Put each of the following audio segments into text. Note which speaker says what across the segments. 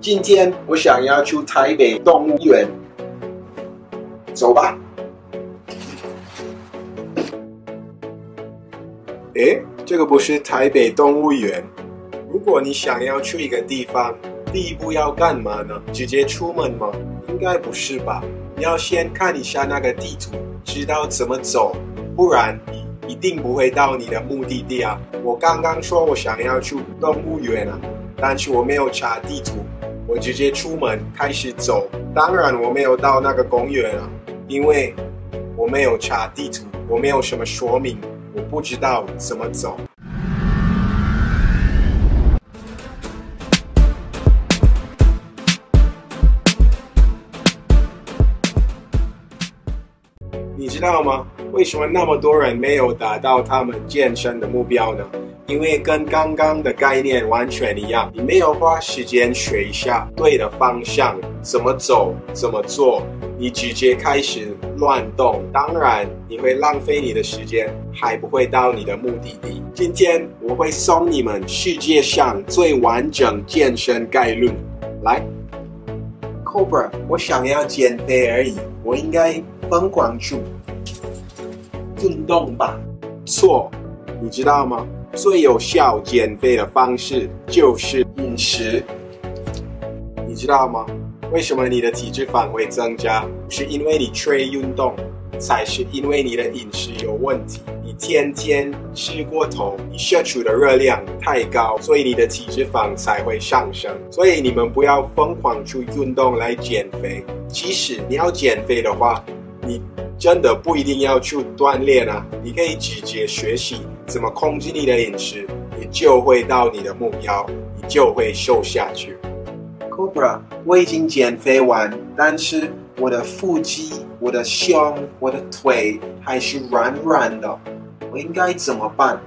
Speaker 1: 今天我想要去台北动物园，走吧。
Speaker 2: 诶，这个不是台北动物园。如果你想要去一个地方，第一步要干嘛呢？直接出门吗？应该不是吧？你要先看一下那个地图，知道怎么走，不然一定不会到你的目的地啊。我刚刚说我想要去动物园啊，但是我没有查地图，我直接出门开始走。当然我没有到那个公园啊，因为我没有查地图，我没有什么说明。我不知道怎么走。你知道吗？为什么那么多人没有达到他们健身的目标呢？因为跟刚刚的概念完全一样，你没有花时间学一下对的方向，怎么走，怎么做。你直接开始乱动，当然你会浪费你的时间，还不会到你的目的地。今天我会送你们世界上最完整健身概论。来，Cobra，我想要减肥而已，我应该疯狂去运动吧？错，你知道吗？最有效减肥的方式就是饮食，你知道吗？为什么你的体脂肪会增加？不是因为你缺运动，才是因为你的饮食有问题。天天吃过头，你摄取的热量太高，所以你的体脂肪才会上升。所以你们不要疯狂去运动来减肥。即使你要减肥的话，你真的不一定要去锻炼啊，你可以直接学习怎么控制你的饮食，你就会到你的目标，你就会瘦下去。
Speaker 1: Cobra，我已经减肥完，但是我的腹肌、我的胸、我的腿还是软软的，我应该怎么办？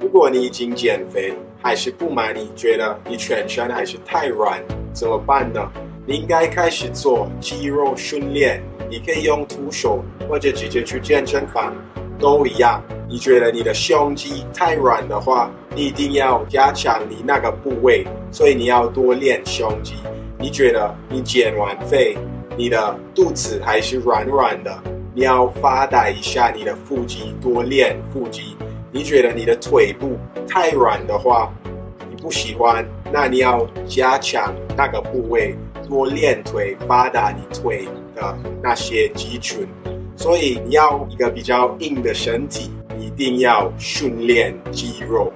Speaker 2: 如果你已经减肥，还是不满，你觉得你全身还是太软，怎么办呢？你应该开始做肌肉训练，你可以用徒手或者直接去健身房，都一样。你觉得你的胸肌太软的话，你一定要加强你那个部位，所以你要多练胸肌。你觉得你减完肥，你的肚子还是软软的，你要发达一下你的腹肌，多练腹肌。你觉得你的腿部太软的话，你不喜欢，那你要加强那个部位，多练腿，发达你腿的那些肌群。所以你要一个比较硬的身体，一定要训练肌肉。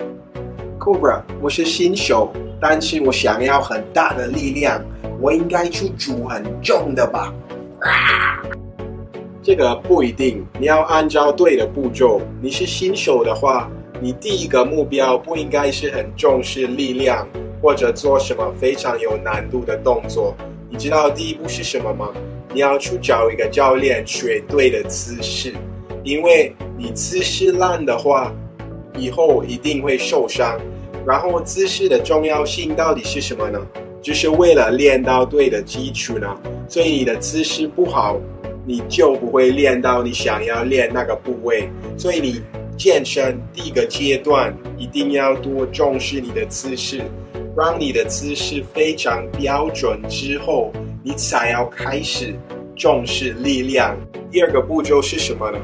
Speaker 1: Cobra，我是新手，但是我想要很大的力量，我应该去煮很重的吧？啊！
Speaker 2: 这个不一定，你要按照对的步骤。你是新手的话，你第一个目标不应该是很重视力量，或者做什么非常有难度的动作。你知道第一步是什么吗？你要去找一个教练学对的姿势，因为你姿势烂的话，以后一定会受伤。然后姿势的重要性到底是什么呢？就是为了练到对的基础呢。所以你的姿势不好，你就不会练到你想要练那个部位。所以你健身第一个阶段一定要多重视你的姿势，让你的姿势非常标准之后。你才要开始重视力量。第二个步骤是什么呢？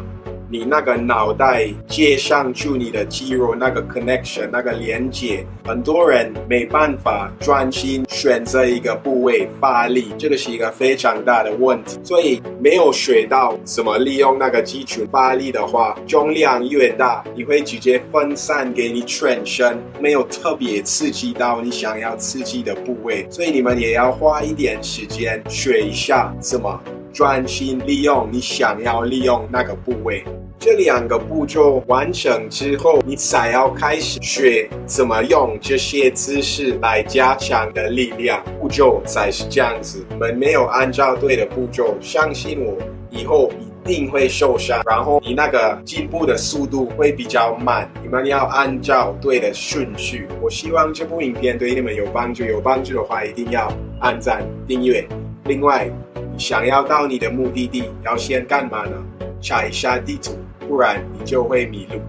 Speaker 2: 你那个脑袋接上去你的肌肉那个 connection 那个连接，很多人没办法专心选择一个部位发力，这个是一个非常大的问题。所以没有学到怎么利用那个肌群发力的话，重量越大，你会直接分散给你全身，没有特别刺激到你想要刺激的部位。所以你们也要花一点时间学一下怎么专心利用你想要利用那个部位。这两个步骤完成之后，你才要开始学怎么用这些姿势来加强的力量。步骤才是这样子，你们没有按照对的步骤，相信我，以后一定会受伤，然后你那个进步的速度会比较慢。你们要按照对的顺序。我希望这部影片对你们有帮助，有帮助的话一定要按赞、订阅。另外，想要到你的目的地，要先干嘛呢？查一下地图。不然你就会迷路。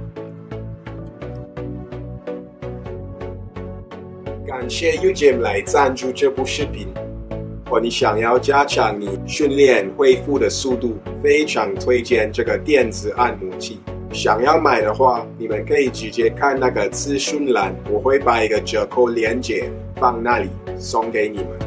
Speaker 2: 感谢 UGM 来赞助这部视频。果你想要加强你训练恢复的速度，非常推荐这个电子按摩器。想要买的话，你们可以直接看那个资讯栏，我会把一个折扣链接放那里送给你们。